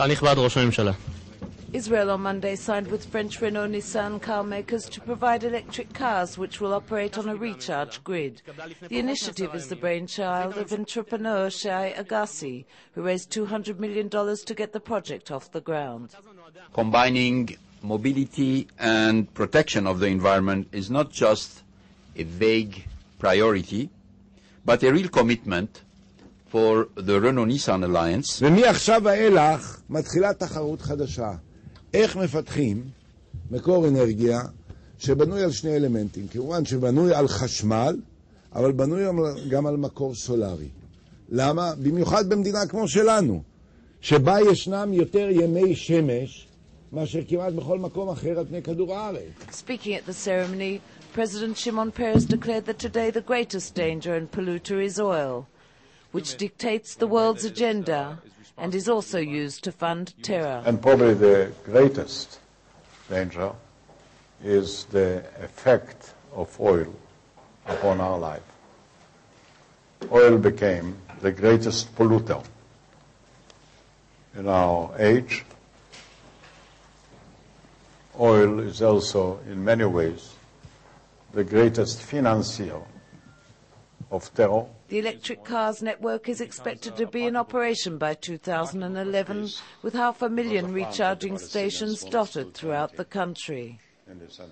הנכבד ראש הממשלה. Israel on Monday signed with French Renault Nissan car makers to provide electric cars which will operate on a recharge grid. The initiative is the brainchild of entrepreneur Shai Agassi, who raised $200 million to get the project off the ground. Combining mobility and protection of the environment is not just a vague priority, but a real commitment for the Renault-Nissan alliance ומעכשיו ואילך מתחילה תחרות חדשה. איך מפתחים מקור אנרגיה שבנוי על שני אלמנטים. כמובן שבנוי על חשמל, אבל בנוי גם על מקור סולארי. למה? במיוחד במדינה כמו שלנו, שבה ישנם יותר ימי שמש מאשר כמעט בכל מקום אחר על פני כדור הארץ. Speaking at the ceremony, President Shimon Peres declared that today the greatest danger and polluter is oil, which dictates the world's agenda and is also used to fund terror. And probably the greatest danger is the effect of oil upon our life. Oil became the greatest polluter in our age. Oil is also, in many ways, the greatest financier of terror. The electric cars network is expected to be in operation by 2011, with half a million recharging stations dotted throughout the country. in the center.